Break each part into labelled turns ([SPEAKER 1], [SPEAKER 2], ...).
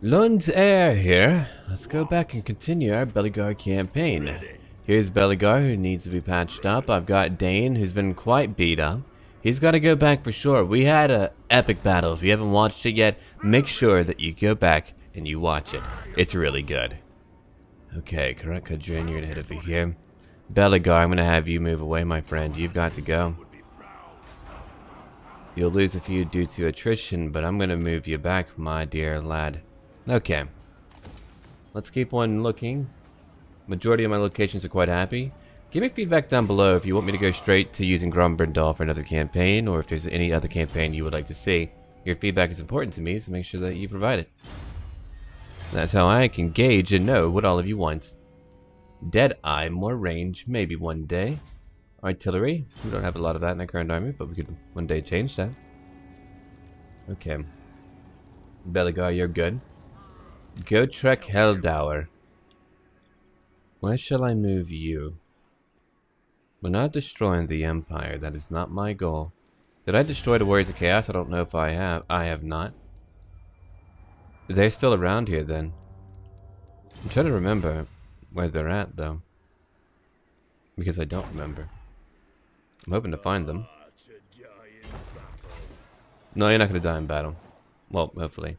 [SPEAKER 1] Lund's Air here. Let's go back and continue our Belegar campaign. Here's Belegar who needs to be patched up. I've got Dane who's been quite beat up. He's got to go back for sure. We had a epic battle. If you haven't watched it yet, make sure that you go back and you watch it. It's really good. Okay, Karak Kadrin, you're gonna head over here. Belegar, I'm gonna have you move away, my friend. You've got to go. You'll lose a few due to attrition, but I'm gonna move you back, my dear lad. Okay. Let's keep on looking. Majority of my locations are quite happy. Give me feedback down below if you want me to go straight to using Grombrindal for another campaign, or if there's any other campaign you would like to see. Your feedback is important to me, so make sure that you provide it. That's how I can gauge and know what all of you want. Deadeye, more range, maybe one day. Artillery, we don't have a lot of that in our current army, but we could one day change that. Okay. Belegar, you're good. Gotrek Helldauer. Where shall I move you? We're not destroying the Empire. That is not my goal. Did I destroy the Warriors of Chaos? I don't know if I have. I have not. They're still around here then. I'm trying to remember where they're at though. Because I don't remember. I'm hoping to find them. No, you're not going to die in battle. Well, hopefully.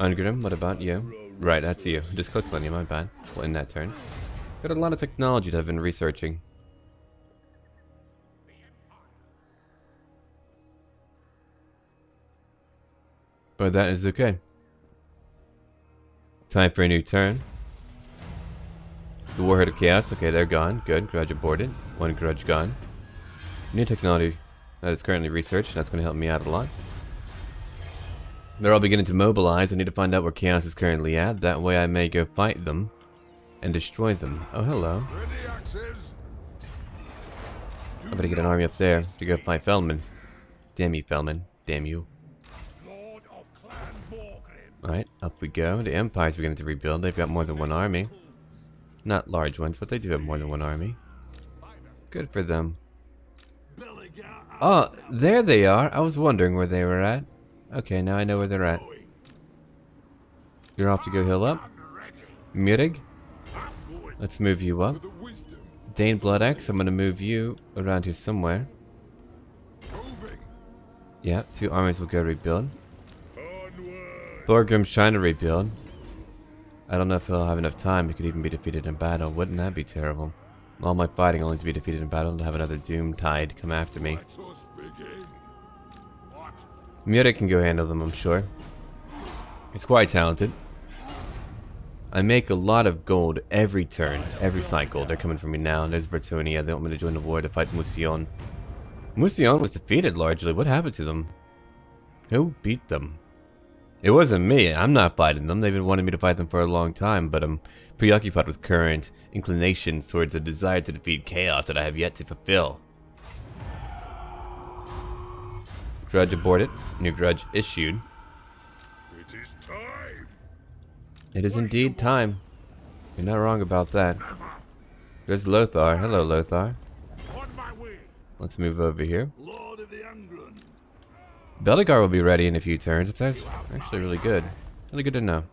[SPEAKER 1] Ungrim, what about you? Right, that's you. Just clicked on you, my bad. Well, in that turn. Got a lot of technology that I've been researching. But that is okay. Time for a new turn. The Warhead of Chaos. Okay, they're gone. Good. Grudge aborted. One grudge gone. New technology that is currently researched. That's going to help me out a lot. They're all beginning to mobilize. I need to find out where Chaos is currently at. That way I may go fight them and destroy them. Oh, hello. I'm gonna get an army up there to go fight Feldman. Damn you, Feldman. Damn you. Alright, up we go. The Empire's beginning to rebuild. They've got more than one army. Not large ones, but they do have more than one army. Good for them. Oh, there they are. I was wondering where they were at. Okay, now I know where they're at. You're off to go heal up. Murig. Let's move you up. Dane Bloodaxe, I'm going to move you around here somewhere. Yeah, two armies will go rebuild. Thorgrim's trying to rebuild. I don't know if he'll have enough time. He could even be defeated in battle. Wouldn't that be terrible? All my fighting only to be defeated in battle and to have another Doom Tide come after me. Murik can go handle them, I'm sure. He's quite talented. I make a lot of gold every turn, every cycle. They're coming for me now. There's Bretonnia. They want me to join the war to fight Mousillon. Mousillon was defeated largely. What happened to them? Who beat them? It wasn't me. I'm not fighting them. They've been wanting me to fight them for a long time, but I'm preoccupied with current inclinations towards a desire to defeat chaos that I have yet to fulfill. Grudge aborted. New grudge issued.
[SPEAKER 2] It is time.
[SPEAKER 1] It is indeed time. You're not wrong about that. There's Lothar. Hello, Lothar.
[SPEAKER 2] On my way,
[SPEAKER 1] Let's move over here.
[SPEAKER 2] Lord of the Angrund.
[SPEAKER 1] Belegar will be ready in a few turns. It's act- actually really good. Really good to know.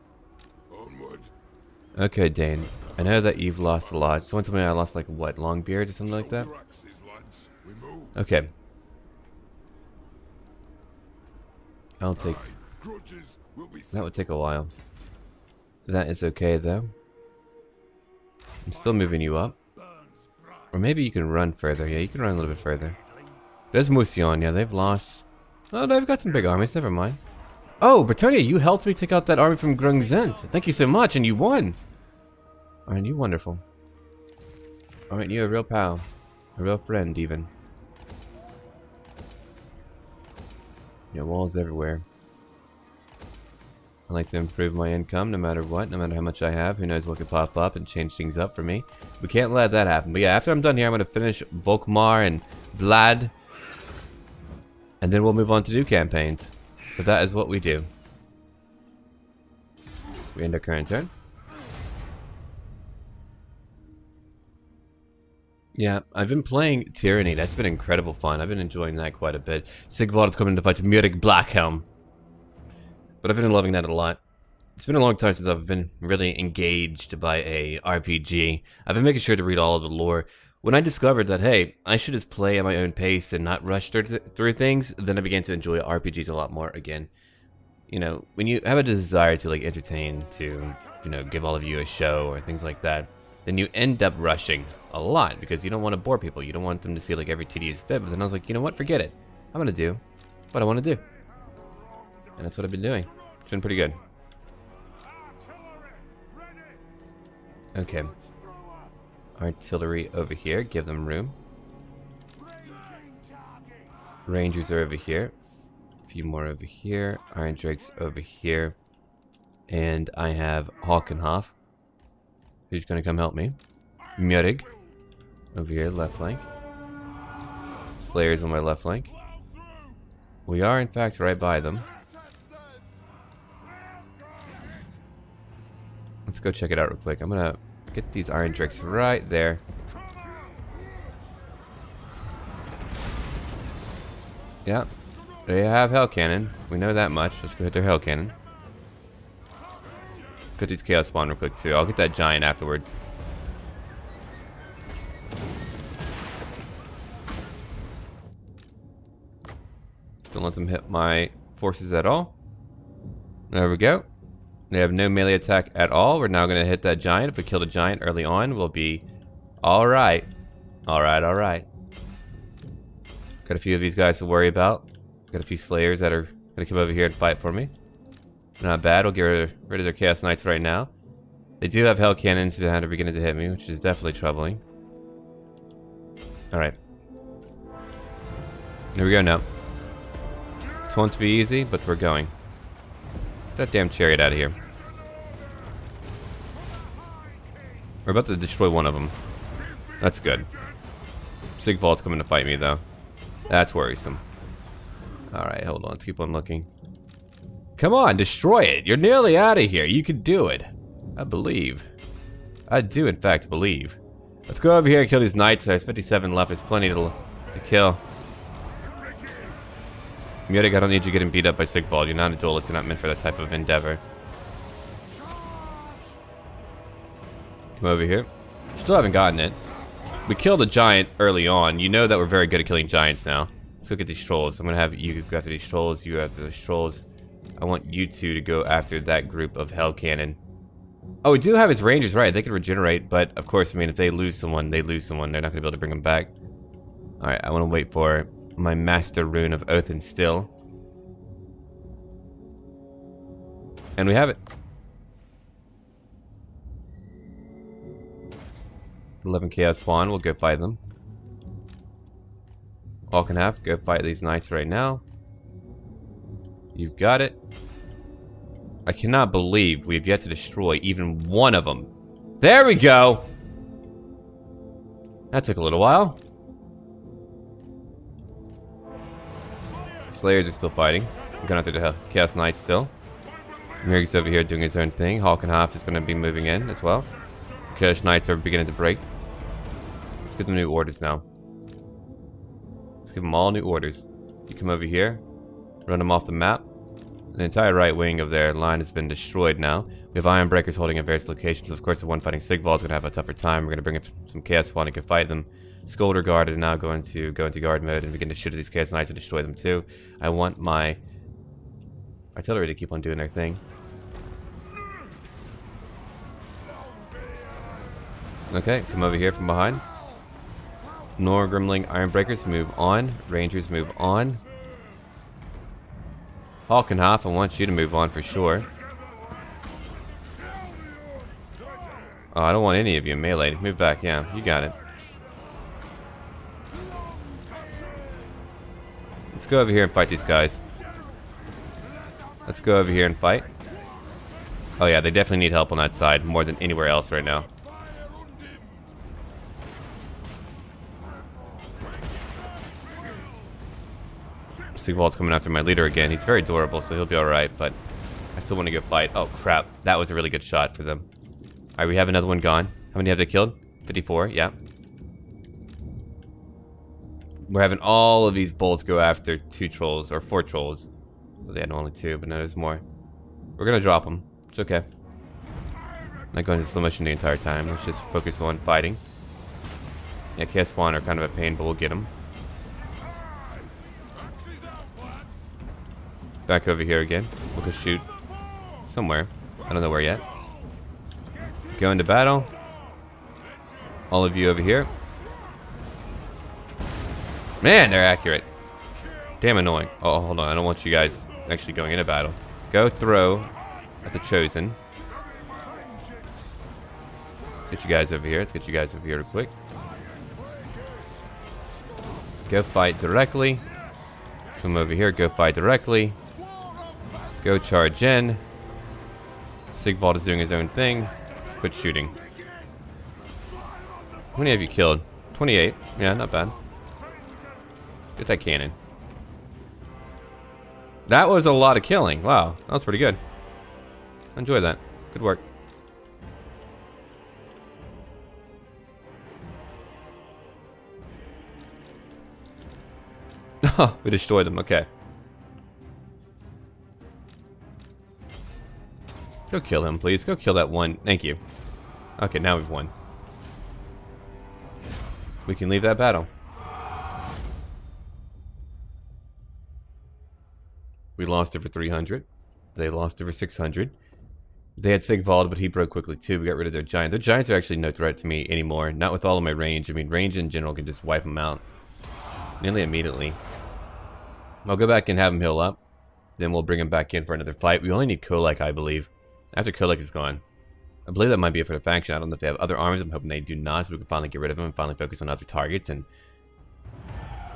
[SPEAKER 1] Okay, Dane. I know that you've lost a lot. Someone told me I lost like what, Longbeard or something like that?
[SPEAKER 2] Axes, lads. We move.
[SPEAKER 1] Okay. I'll take
[SPEAKER 2] Grudges will be
[SPEAKER 1] that would take a while. That is okay though. I'm still moving you up. Or maybe you can run further. Yeah, you can run a little bit further. There's Mousillon. Yeah, they've lost. Oh, they've got some big armies. Never mind. Oh, Bretonnia, you helped me take out that army from Grungzent. Thank you so much, and you won. Aren't you wonderful? Aren't you a real pal? A real friend, even. Yeah, walls everywhere. I like to improve my income no matter what, no matter how much I have. Who knows what could pop up and change things up for me. We can't let that happen. But yeah, after I'm done here, I'm going to finish Volkmar and Vlad. And then we'll move on to new campaigns. But that is what we do. We end our current turn. Yeah, I've been playing Tyranny. That's been incredible fun. I've been enjoying that quite a bit. Sigvald is coming to fight Murik Blackhelm. But I've been loving that a lot. It's been a long time since I've been really engaged by a RPG. I've been making sure to read all of the lore. When I discovered that, hey, I should just play at my own pace and not rush through, th through things, then I began to enjoy RPGs a lot more again. You know, when you have a desire to like entertain, to, you know, give all of you a show or things like that, then you end up rushing a lot because you don't want to bore people. You don't want them to see like every tedious bit. But then I was like, you know what? Forget it. I'm to do what I want to do. And that's what I've been doing. It's been pretty good. Okay. Artillery over here. Give them room. Rangers are over here. A few more over here. Iron Drakes over here. And I have Halkenhof. Who's going to come help me? Mjörig. Over here, left flank. Slayers on my left flank. We are, in fact, right by them. Let's go check it out real quick. I'm gonna get these iron drakes right there. Yeah, they have hell cannon. We know that much. Let's go hit their hell cannon. Get these chaos spawn real quick too. I'll get that giant afterwards. Don't let them hit my forces at all. There we go. They have no melee attack at all. We're now going to hit that giant. If we kill the giant early on, we'll be alright. Alright, alright. Got a few of these guys to worry about. Got a few slayers that are going to come over here and fight for me. Not bad. We'll get rid of, their chaos knights right now. They do have hell cannons that are beginning to hit me, which is definitely troubling. Alright. Here we go now. Won't be easy, but we're going. Get that damn chariot out of here. We're about to destroy one of them. That's good. Sigvald's coming to fight me, though. That's worrisome. Alright, hold on. Let's keep on looking. Come on, destroy it. You're nearly out of here. You can do it. I believe. I do, in fact, believe. Let's go over here and kill these knights. There's 57 left. There's plenty to, to kill. Mjörig, I don't need you getting beat up by Sigvald. You're not a duelist. You're not meant for that type of endeavor. Come over here. Still haven't gotten it. We killed a giant early on. You know that we're very good at killing giants now. Let's go get these trolls. I'm gonna have you go after these trolls. You after those trolls. I want you two to go after that group of hell cannon. Oh, we do have his rangers, right? They can regenerate, but of course, I mean, if they lose someone, they lose someone. They're not gonna be able to bring them back. All right, I want to wait for my master rune of oath and steel. And we have it. 11 Chaos Spawn, we'll go fight them. Halkenhof, go fight these knights right now. You've got it. I cannot believe we've yet to destroy even one of them. There we go! That took a little while. Slayers are still fighting. Going after the Chaos Knights still. Mjörig's over here doing his own thing. Halkenhof is going to be moving in as well. Chaos Knights are beginning to break. Let's give them new orders now. Let's give them all new orders. You come over here. Run them off the map. The entire right wing of their line has been destroyed now. We have Iron Breakers holding at various locations. Of course, the one fighting Sigvald is going to have a tougher time. We're going to bring in some Chaos Spawn and can fight them. Scolder Guard are now going to go into guard mode and begin to shoot at these Chaos Knights and destroy them too. I want my artillery to keep on doing their thing. Okay, come over here from behind. Norgrimling Iron Breakers move on. Rangers move on. Halkenhof, I want you to move on for sure. Oh, I don't want any of you melee. Move back, yeah, you got it. Let's go over here and fight these guys. Let's go over here and fight. Oh yeah, they definitely need help on that side more than anywhere else right now. Sigvald's coming after my leader again. He's very durable, so he'll be alright, but I still want to go fight. Oh, crap. That was a really good shot for them. Alright, we have another one gone. How many have they killed? 54, yeah. We're having all of these bolts go after two trolls, or four trolls. They had only two, but now there's more. We're gonna drop them. It's okay. Not going to slow motion the entire time. Let's just focus on fighting. Yeah, Chaos Spawn are kind of a pain, but we'll get them. Back over here again. We'll go shoot somewhere. I don't know where yet. Go into battle. All of you over here. Man, they're accurate. Damn annoying. Oh, hold on. I don't want you guys actually going into battle. Go throw at the Chosen. Get you guys over here. Let's get you guys over here real quick. Go fight directly. Come over here. Go fight directly. Go charge in. Sigvald is doing his own thing. Quit shooting. How many have you killed? 28. Yeah, not bad. Get that cannon. That was a lot of killing. Wow, that was pretty good. Enjoy that. Good work. We destroyed them. Okay. Go kill him, please. Go kill that one. Thank you. Okay, now we've won. We can leave that battle. We lost over 300. They lost over 600. They had Sigvald, but he broke quickly too. We got rid of their giant. Their giants are actually no threat to me anymore. Not with all of my range. I mean, range in general can just wipe them out. Nearly immediately. I'll go back and have him heal up. Then we'll bring him back in for another fight. We only need Kholek, I believe. After Kholek is gone. I believe that might be it for the faction. I don't know if they have other arms. I'm hoping they do not, so we can finally get rid of them and finally focus on other targets and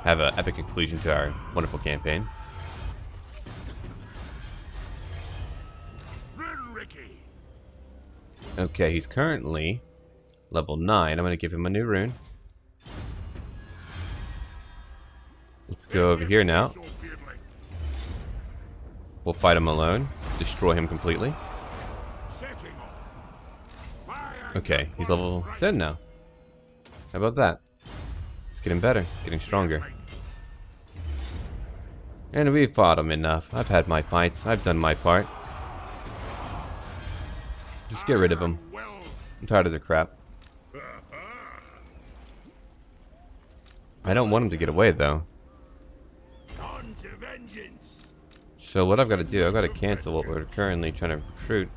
[SPEAKER 1] have an epic conclusion to our wonderful campaign. Okay, he's currently level 9. I'm going to give him a new rune. Let's go over here now. We'll fight him alone. Destroy him completely. Okay, he's level 10 now. How about that? It's getting better, getting stronger. And we've fought him enough. I've had my fights. I've done my part. Just get rid of him. I'm tired of their crap. I don't want them to get away, though. So what I've got to do, I've got to cancel what we're currently trying to recruit.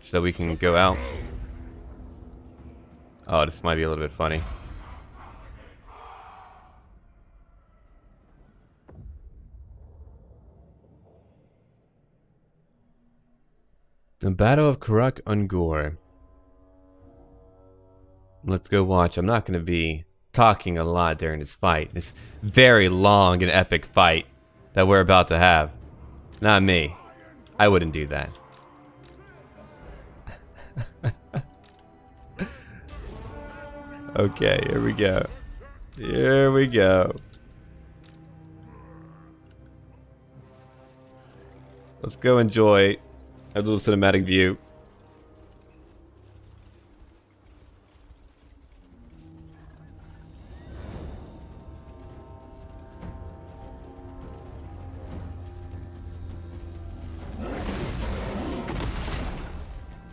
[SPEAKER 1] So we can go out. Oh, this might be a little bit funny. The Battle of Karak Ungor. Let's go watch. I'm not going to be talking a lot during this fight. This very long and epic fight that we're about to have. Not me. I wouldn't do that. okay, here we go. Here we go. Let's go enjoy a little cinematic view.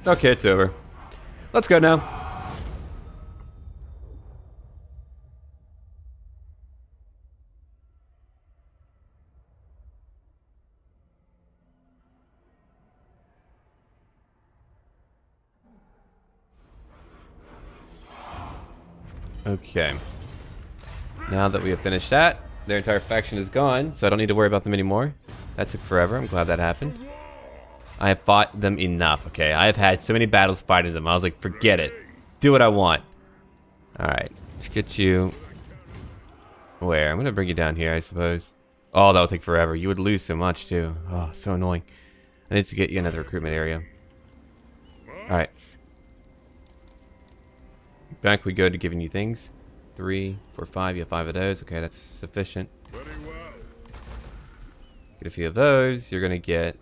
[SPEAKER 1] Okay, it's over. Let's go now. Okay. Now that we have finished that, their entire faction is gone, so I don't need to worry about them anymore. That took forever. I'm glad that happened. I have fought them enough, okay? I have had so many battles fighting them. I was like, forget it. Do what I want. Alright. Let's get you... Where? I'm to bring you down here, I suppose. Oh, that will take forever. You would lose so much, too. Oh, so annoying. I need to get you another recruitment area. Alright. Back we go to giving you things. Three, four, five. You have five of those. Okay, that's sufficient. Get a few of those. You're going to get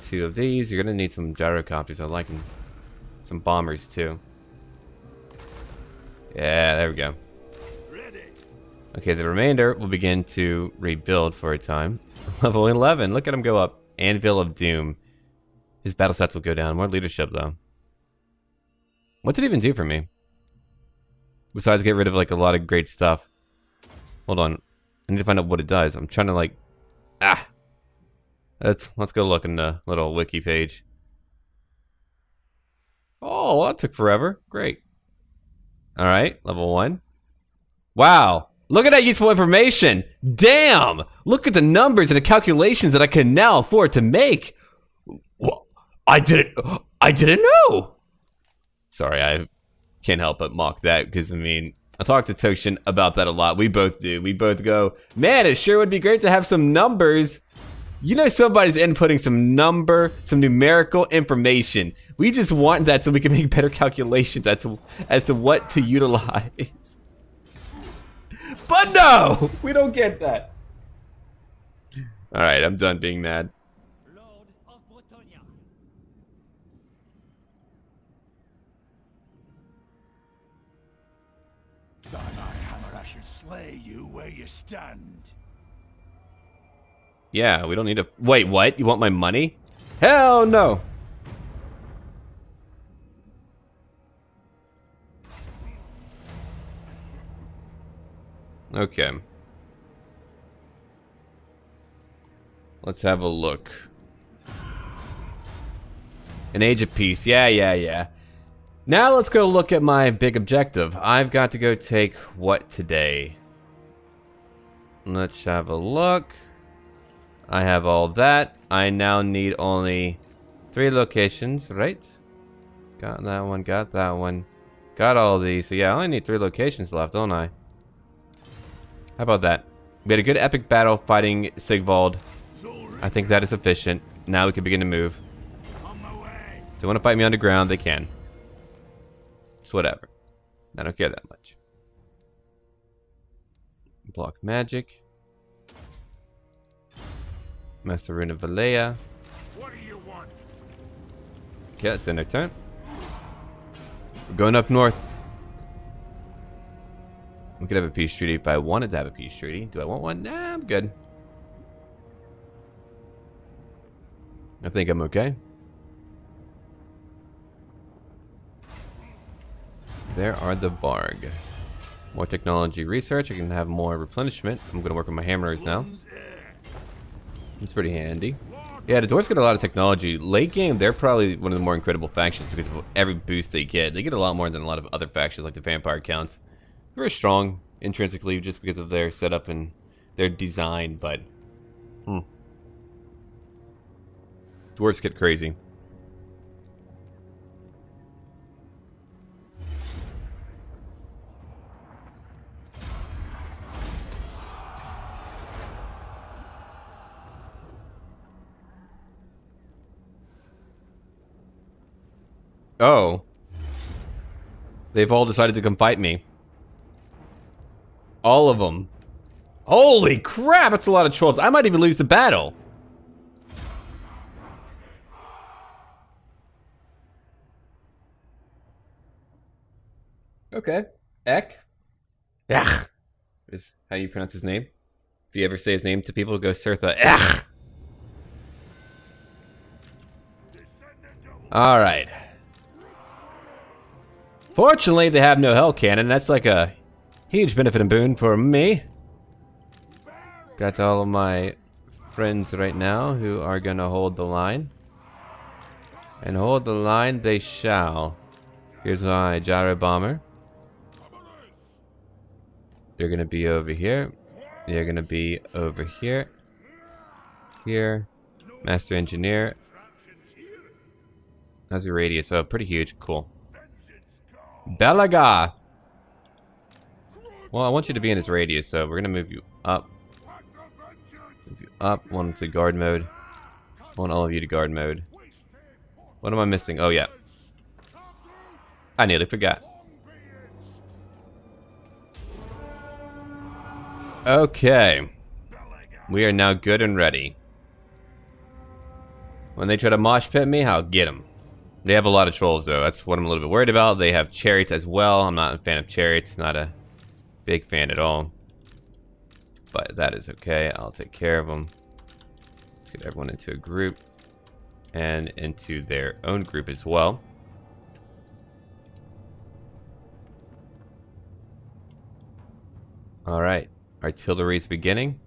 [SPEAKER 1] two of these. You're going to need some gyrocopters. I like them. Some bombers, too. Yeah, there we go. Okay, the remainder will begin to rebuild for a time. Level 11. Look at him go up. Anvil of Doom. His battle stats will go down. More leadership, though. What's it even do for me? Besides get rid of, like, a lot of great stuff. Hold on. I need to find out what it does. I'm trying to, like... Ah! Let's, let's go look in the little wiki page. Oh, that took forever. Great. Alright, level one. Wow! Look at that useful information! Damn! Look at the numbers and the calculations that I can now afford to make! Well, I didn't... I didn't know! Sorry, I can't help but mock that, because, I mean, I talk to Toshin about that a lot. We both do. We both go, man, it sure would be great to have some numbers. You know somebody's inputting some number, some numerical information. We just want that so we can make better calculations as to, as to what to utilize. But no! We don't get that. Alright, I'm done being mad.
[SPEAKER 2] You stand.
[SPEAKER 1] Yeah, we don't need to... Wait, what? You want my money? Hell no! Okay. Let's have a look. An Age of Peace. Yeah, yeah, yeah. Now let's go look at my big objective. I've got to go take what today? Let's have a look. I have all that. I now need only three locations, right? Got that one, got that one. Got all these. So yeah, I only need three locations left, don't I? How about that? We had a good epic battle fighting Sigvald. I think that is sufficient. Now we can begin to move. If they want to fight me underground, they can. It's whatever. I don't care that much. Block magic. Master Rune of Valaya.
[SPEAKER 2] What do you want?
[SPEAKER 1] Okay, that's in their turn. We're going up north. We could have a peace treaty if I wanted to have a peace treaty. Do I want one? Nah, I'm good. I think I'm okay. There are the Varg. More technology research. I can have more replenishment. I'm going to work with my hammers now. It's pretty handy. Yeah, the Dwarves get a lot of technology. Late game, they're probably one of the more incredible factions because of every boost they get. They get a lot more than a lot of other factions like the Vampire Counts. Very strong intrinsically just because of their setup and their design, but... Hmm. Dwarves get crazy. Oh. They've all decided to come fight me. All of them. Holy crap, that's a lot of trolls. I might even lose the battle. Okay. Ek? Ech. Is how you pronounce his name. If you ever say his name to people, go Surtha. Ech. Alright. Fortunately, they have no hell cannon. That's like a huge benefit and boon for me. Got all of my friends right now who are going to hold the line. And hold the line they shall. Here's my gyro bomber. Going to be over here. Going to be over here. Here. Master engineer. How's your radius? Oh, pretty huge. Cool. Belegar. Well, I want you to be in his radius, so we're gonna move you up. Move you up. One to guard mode. I want all of you to guard mode. What am I missing? Oh yeah. I nearly forgot. Okay. We are now good and ready. When they try to mosh pit me, I'll get them. They have a lot of trolls, though. That's what I'm a little bit worried about. They have chariots as well. I'm not a fan of chariots. Not a big fan at all. But that is okay. I'll take care of them. Let's get everyone into a group. and into their own group as well. Alright, artillery is beginning.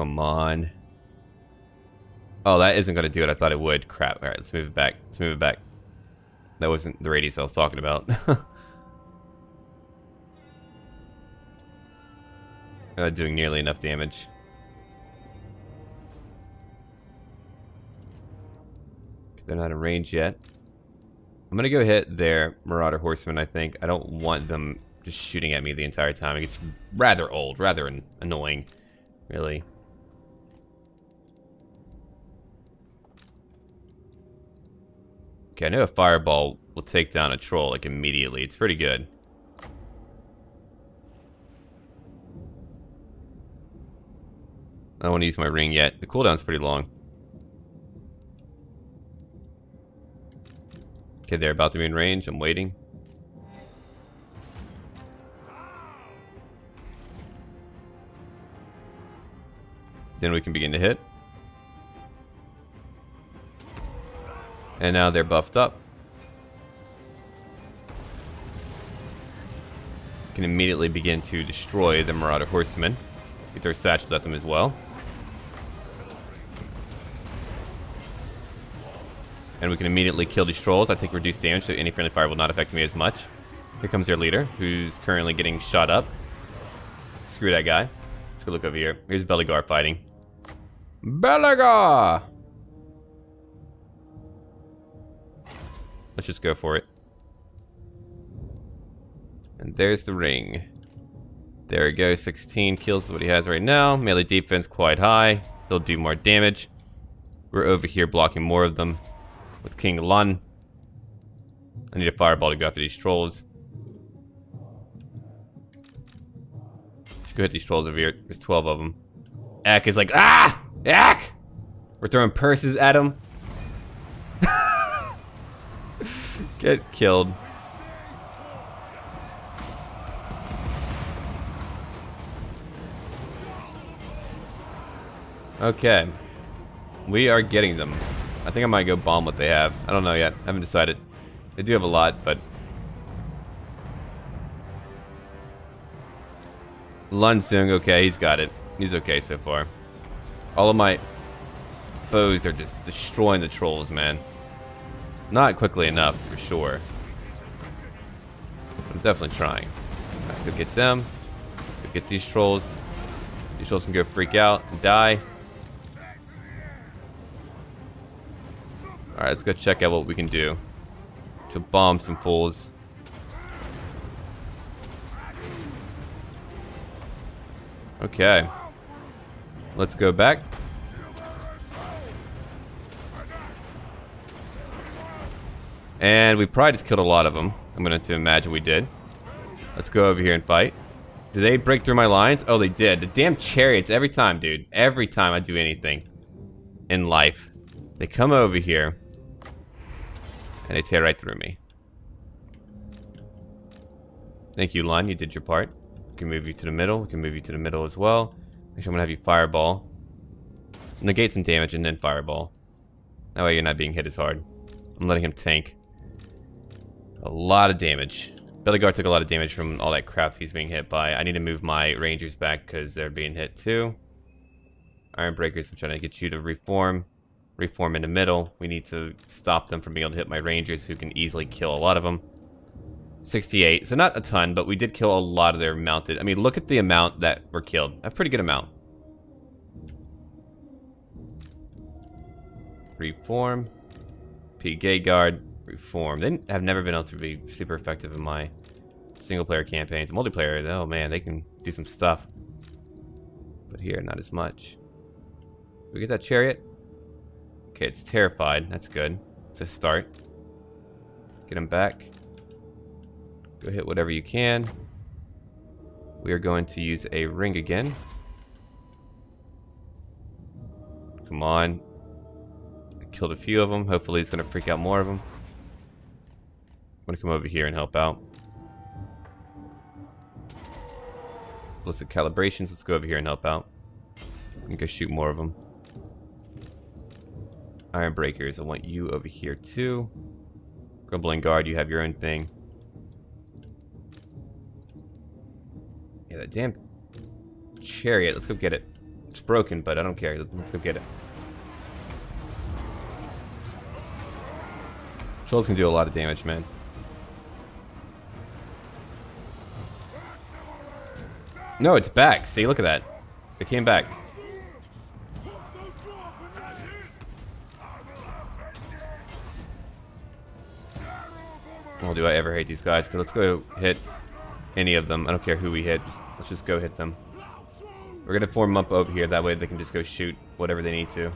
[SPEAKER 1] Come on. Oh, that isn't going to do it. I thought it would. Crap. Alright, let's move it back. Let's move it back. That wasn't the radius I was talking about. Not doing nearly enough damage. They're not in range yet. I'm gonna go hit their Marauder Horsemen, I think. I don't want them just shooting at me the entire time. It gets rather old, rather annoying, really. Okay, I know a fireball will take down a troll like immediately. It's pretty good. I don't want to use my ring yet. The cooldown's pretty long. Okay, they're about to be in range. I'm waiting. Then we can begin to hit. And now they're buffed up. Can immediately begin to destroy the Marauder Horsemen. We throw satchels at them as well. And we can immediately kill these trolls. I take reduced damage, so any friendly fire will not affect me as much. Here comes their leader, who's currently getting shot up. Screw that guy. Let's go look over here. Here's Belegar fighting. Belegar! Let's just go for it. And there's the ring. There we go, 16 kills is what he has right now. Melee defense quite high. He'll do more damage. We're over here blocking more of them with King Lun. I need a fireball to go after these trolls. Let's go hit these trolls over here. There's 12 of them. Ack is like, ah! Ack! We're throwing purses at him. Get killed. Okay. We are getting them. I think I might go bomb what they have. I don't know yet. I haven't decided. They do have a lot, but... Lun's okay. He's got it. He's okay so far. All of my bows are just destroying the trolls, man. Not quickly enough, for sure. I'm definitely trying. Right, go get them. Go get these trolls. These trolls can go freak out and die. Alright, let's go check out what we can do to bomb some fools. Okay. Let's go back. And we probably just killed a lot of them. I'm going to imagine we did. Let's go over here and fight. Did they break through my lines? Oh, they did. The damn chariots every time, dude. Every time I do anything in life. They come over here. And they tear right through me. Thank you, Lun. You did your part. We can move you to the middle. We can move you to the middle as well. Actually, I'm going to have you fireball. Negate some damage and then fireball. That way you're not being hit as hard. I'm letting him tank. A lot of damage. Belegar took a lot of damage from all that crap he's being hit by. I need to move my rangers back because they're being hit too. Iron Breakers, I'm trying to get you to reform. Reform in the middle. We need to stop them from being able to hit my rangers who can easily kill a lot of them. 68. So not a ton, but we did kill a lot of their mounted. I mean, look at the amount that were killed. A pretty good amount. Reform. P. Gay Guard reform. They have never been able to be super effective in my single player campaigns. Multiplayer, oh man, they can do some stuff. But here, not as much. we get that chariot? Okay, it's terrified. That's good. It's a start. Get him back. Go hit whatever you can. We are going to use a ring again. Come on. I killed a few of them. Hopefully it's going to freak out more of them. I'm gonna come over here and help out. ballistic calibrations. Let's go over here and help out. Can go shoot more of them. Iron breakers. I want you over here too. Grumbling guard. You have your own thing. Yeah, that damn chariot. Let's go get it. It's broken, but I don't care. Let's go get it. Trolls can do a lot of damage, man. No, it's back. See, look at that. It came back. Oh, do I ever hate these guys? But let's go hit any of them. I don't care who we hit. Just, let's just go hit them. We're gonna form up over here. That way they can just go shoot whatever they need to.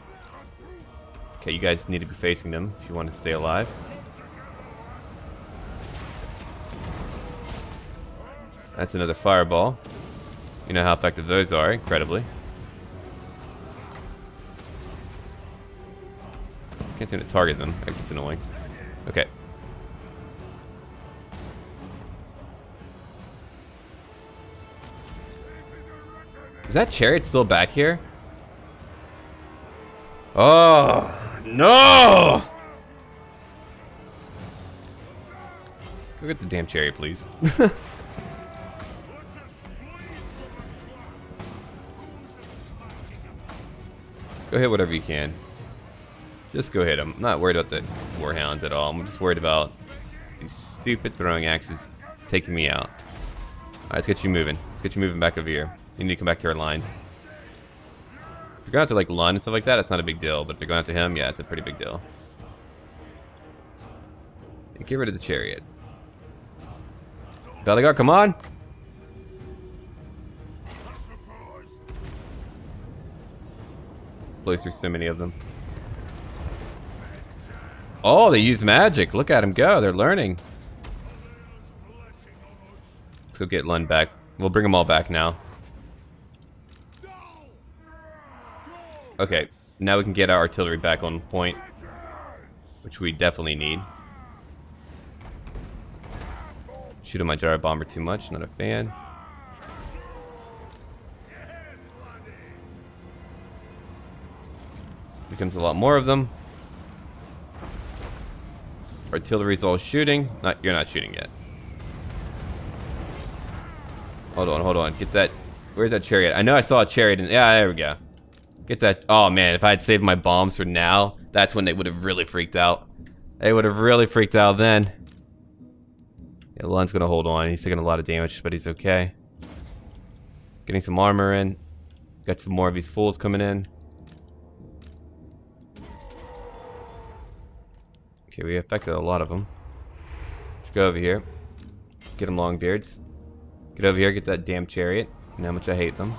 [SPEAKER 1] Okay, you guys need to be facing them if you want to stay alive. That's another fireball. You know how effective those are, incredibly. Can't seem to target them. It's annoying. Okay. Is that chariot still back here? Oh, no! Go get the damn chariot, please. Go hit whatever you can. Just go hit them. I'm not worried about the warhounds at all. I'm just worried about these stupid throwing axes taking me out. Alright, let's get you moving. Let's get you moving back over here. You need to come back to our lines. If you're going after like Lund and stuff like that, it's not a big deal. But if you're going after him, yeah, it's a pretty big deal. And get rid of the chariot. Belegar, come on! Blows through so many of them. Oh, they use magic. Look at them go. They're learning. Let's go get Lund back. We'll bring them all back now. Okay, now we can get our artillery back on point, which we definitely need. Shooting my gyro bomber too much, not a fan. Becomes a lot more of them. Artillery's all shooting. Not you're not shooting yet. Hold on, hold on. Get that. Where's that chariot? I know I saw a chariot. In, yeah, there we go. Get that. Oh man, if I had saved my bombs for now, that's when they would have really freaked out. They would have really freaked out then. Yeah, Lund's gonna hold on. He's taking a lot of damage, but he's okay. Getting some armor in. Got some more of these fools coming in. Okay, we affected a lot of them. Let's go over here. Get them long beards. Get over here, get that damn chariot. How much I hate them.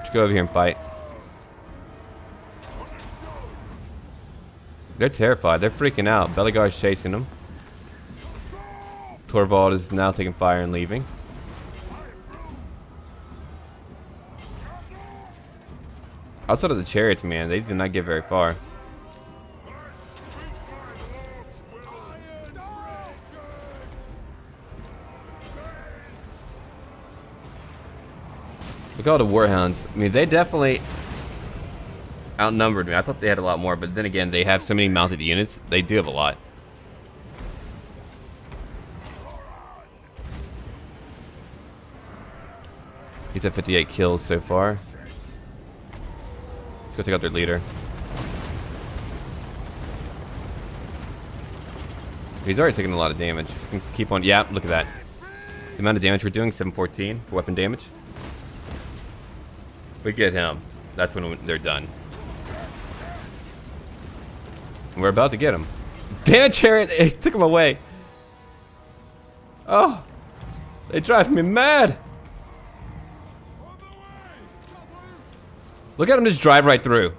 [SPEAKER 1] Just go over here and fight. They're terrified. They're freaking out. Belegar's chasing them. Torvald is now taking fire and leaving. Outside of the chariots, man, they did not get very far. Look at all the Warhounds. I mean, they definitely outnumbered me. I thought they had a lot more, but then again, they have so many mounted units. They do have a lot. He's at 58 kills so far. Let's go take out their leader. He's already taking a lot of damage. Keep on. Yeah, look at that. The amount of damage we're doing, 714 for weapon damage. We get him. That's when they're done. We're about to get him. Damn chariot! It took him away. Oh, they drive me mad. Look at him just drive right through.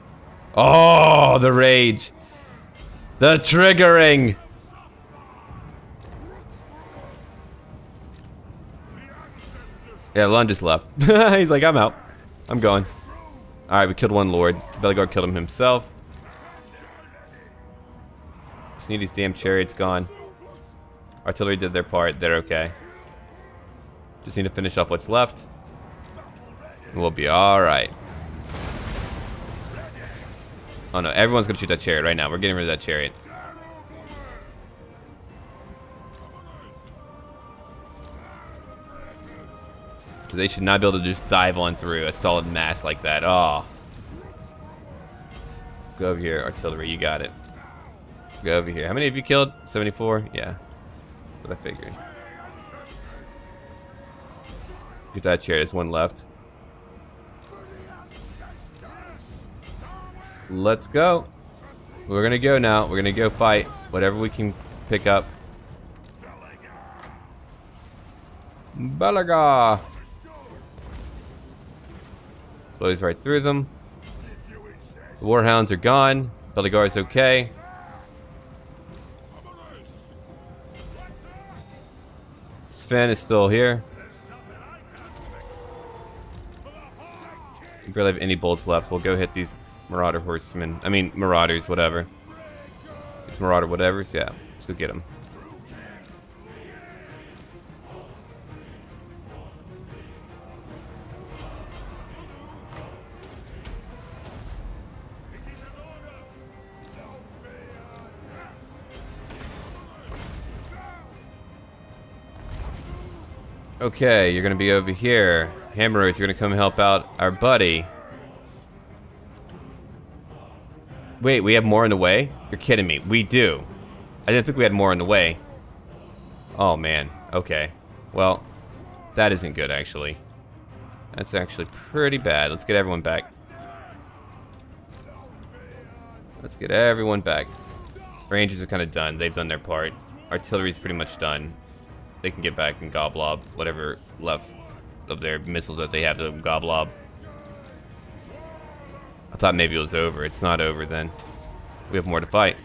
[SPEAKER 1] Oh, the rage. The triggering. Yeah, Lund just left. He's like, I'm out. I'm going. Alright, we killed one lord. Belegar killed him himself. Just need these damn chariots gone. Artillery did their part. They're okay. Just need to finish off what's left. We'll be alright. Oh no, everyone's gonna shoot that chariot right now. We're getting rid of that chariot. Because they should not be able to just dive on through a solid mass like that. Oh. Go over here, artillery. You got it. Go over here. How many have you killed? 74? Yeah. What I figured. Get that chair. There's one left. Let's go. We're gonna go now. We're gonna go fight whatever we can pick up. Belegar! Blows right through them. The Warhounds are gone. Belegar's okay. Sven is still here. We barely have any bolts left. We'll go hit these Marauder horsemen. I mean, Marauders, whatever. It's Marauder whatevers? Yeah, let's go get them. Okay, you're gonna be over here. Hammerers, you're gonna come help out our buddy. Wait, we have more in the way? You're kidding me. We do. I didn't think we had more in the way. Oh, man. Okay. Well, that isn't good, actually. That's actually pretty bad. Let's get everyone back. Let's get everyone back. Rangers are kind of done. They've done their part. Artillery's pretty much done. They can get back and goblob whatever left of their missiles that they have to goblob. I thought maybe it was over. It's not over then. We have more to fight.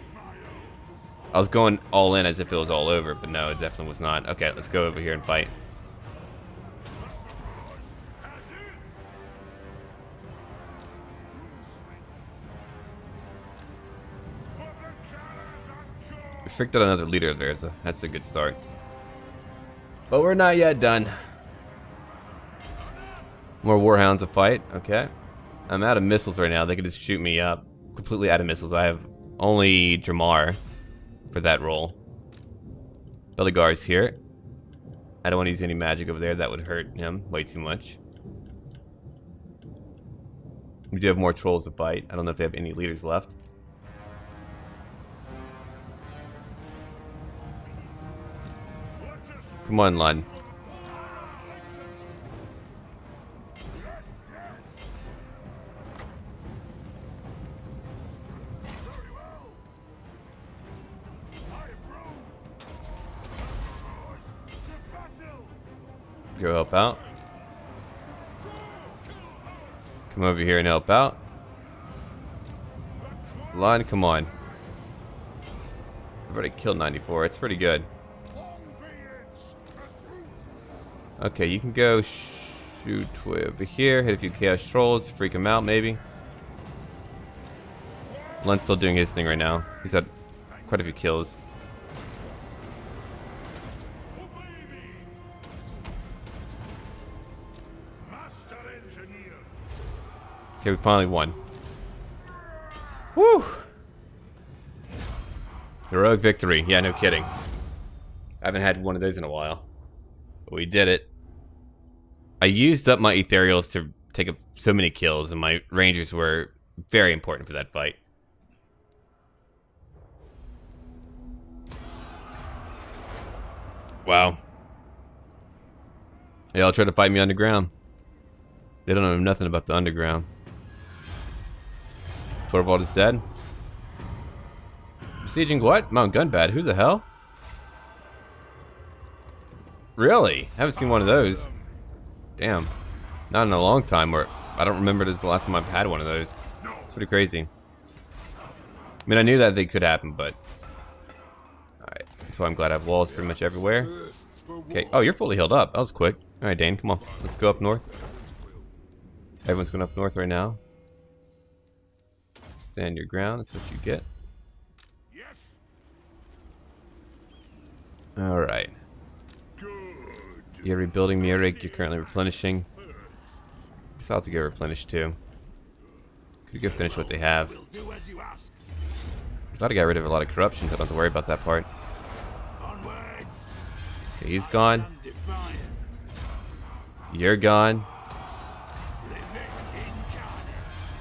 [SPEAKER 1] I was going all in as if it was all over, but no, it definitely was not. Okay, let's go over here and fight. We freaked out another leader there. So that's a good start. But we're not yet done. More warhounds to fight. Okay. I'm out of missiles right now. They could just shoot me up. Completely out of missiles. I have only Dramar for that role. Belegar's here. I don't want to use any magic over there. That would hurt him way too much. We do have more trolls to fight. I don't know if they have any leaders left. Come on, Lund. Go help out. Come over here and help out. Line, come on. I've already killed 94. It's pretty good. Okay, you can go shoot over here. Hit a few chaos trolls. Freak him out, maybe. Lund's still doing his thing right now. He's had quite a few kills. Okay, we finally won. Woo! Heroic victory. Yeah, no kidding. I haven't had one of those in a while. But we did it. I used up my ethereals to take up so many kills, and my rangers were very important for that fight. Wow. They all try to fight me underground. They don't know nothing about the underground. Torvald is dead. Besieging what? Mount Gunbad. Who the hell? Really? Haven't seen one of those. Damn. Not in a long time, or I don't remember this the last time I've had one of those. It's pretty crazy. I mean, I knew that they could happen, but... Alright, so I'm glad I have walls pretty much everywhere. Okay, oh, you're fully healed up. That was quick. Alright, Dane, come on. Let's go up north. Everyone's going up north right now. Stand your ground, that's what you get. Alright. You're rebuilding Murik, you're currently replenishing. Guess I'll have to get replenished too. Could go finish what they have.
[SPEAKER 2] Do as you ask.
[SPEAKER 1] Glad I got rid of a lot of corruption, so I don't have to worry about that part. Okay, he's gone. You're gone.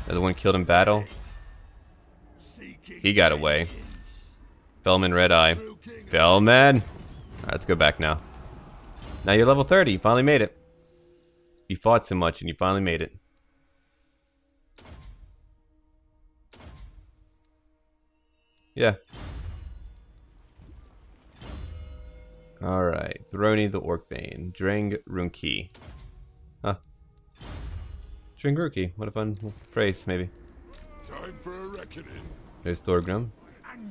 [SPEAKER 1] Another one killed in battle. He got away. Fellman Red Eye. Alright, let's go back now. Now you're level 30. You finally made it. You fought so much and you finally made it. Yeah. Alright. Throny the Orcbane. Drang Runki. Huh. Drang Runki. What a fun phrase, maybe.
[SPEAKER 2] Time for a reckoning.
[SPEAKER 1] There's Thorgrim.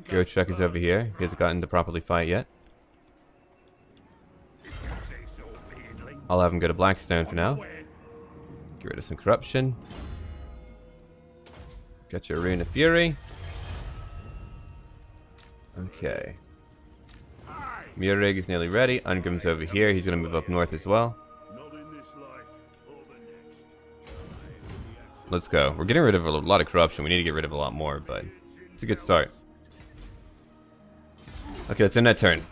[SPEAKER 1] Gotrek is over here. He hasn't gotten to properly fight yet. I'll have him go to Blackstone for now. Get rid of some corruption. Got your Rune of Fury. Okay. Murig is nearly ready. Ungrim's over here. He's going to move up north as well. Let's go. We're getting rid of a lot of corruption. We need to get rid of a lot more, but it's a good start. Okay, let's end that turn.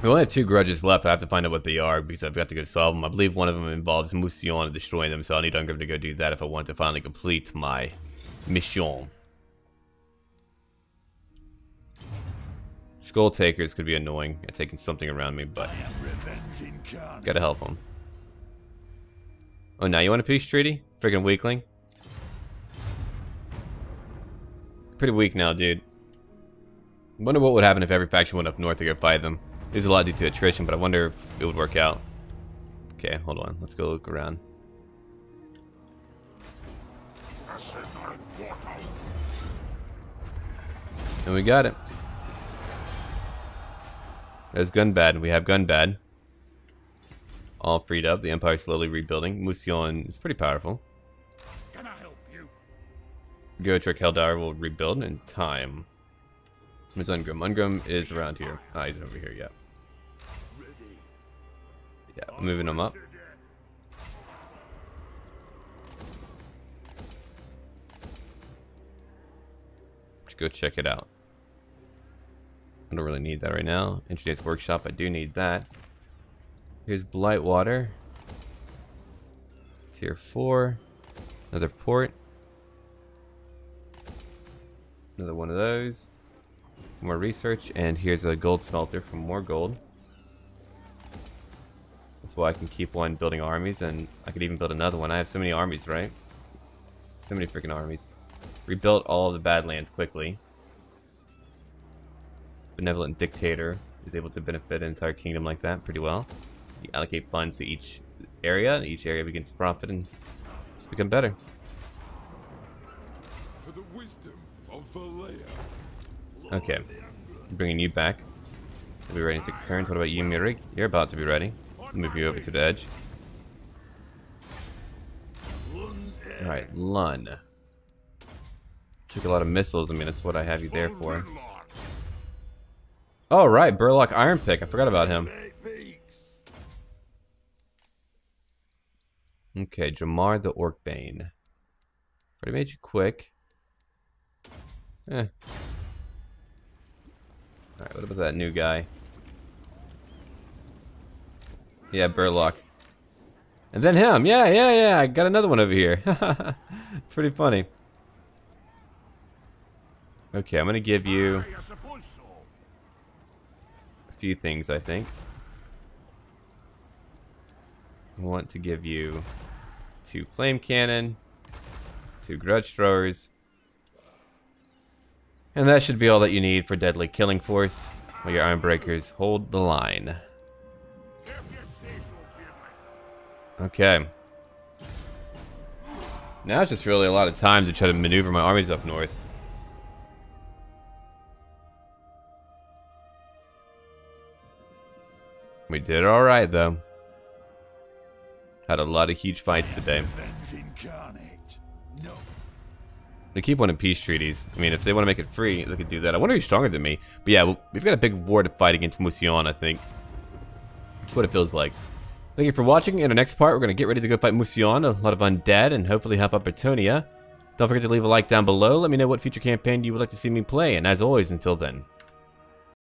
[SPEAKER 1] We only have two grudges left. I have to find out what they are because I've got to go solve them. I believe one of them involves Mousillon and destroying them, so I'll need Ungrim to go do that if I want to finally complete my mission. Skull takers could be annoying at taking something around me, but gotta help them. Oh, now you want a peace treaty? Freaking weakling. Pretty weak now, dude. Wonder what would happen if every faction went up north to go fight them. There's a lot due to attrition, but I wonder if it would work out. Okay, hold on. Let's go look around. And we got it. There's Gunbad. We have Gunbad. All freed up. The Empire slowly rebuilding. Mousillon is pretty powerful. Gotrek Heldar will rebuild in time. Where's Ungrim? Ungrim is around here. Ah, he's over here, yeah. Yeah, moving him up. Just go check it out. I don't really need that right now. Engineer's Workshop, I do need that. Here's Blightwater. Tier 4. Another port. Another one of those. More research. And here's a gold smelter for more gold. That's why I can keep one building armies, and I could even build another one. I have so many armies, right? So many freaking armies. Rebuilt all the Badlands quickly. Benevolent Dictator is able to benefit an entire kingdom like that pretty well. You allocate funds to each area, and each area begins to profit and it's become better.
[SPEAKER 2] For the wisdom.
[SPEAKER 1] Okay, bringing you back. We'll be ready in six turns. What about you, Mirig? You're about to be ready. Move you over to the edge. Alright, Lun. Took a lot of missiles. I mean, that's what I have you there for. Oh, right, Burlock Iron Pick. I forgot about him. Okay, Jamar the Orcbane. Already made you quick. Eh. Alright, what about that new guy? Yeah, Burlock. And then him. Yeah, yeah, yeah. I got another one over here. it's pretty funny. Okay, I'm to give you a few things, I think. I want to give you two flame cannon, two grudge throwers, and that should be all that you need for deadly killing force. While your iron breakers hold the line. Okay. Now it's just really a lot of time to try to maneuver my armies up north. We did alright though. Had a lot of huge fights today. They keep wanting peace treaties. I mean, if they want to make it free, they could do that. I wonder who's stronger than me. But yeah, we've got a big war to fight against Mousillon, I think. That's what it feels like. Thank you for watching. In the next part, we're going to get ready to go fight Mousillon, a lot of undead, and hopefully help out Bretonnia. Don't forget to leave a like down below. Let me know what future campaign you would like to see me play. And as always, until then,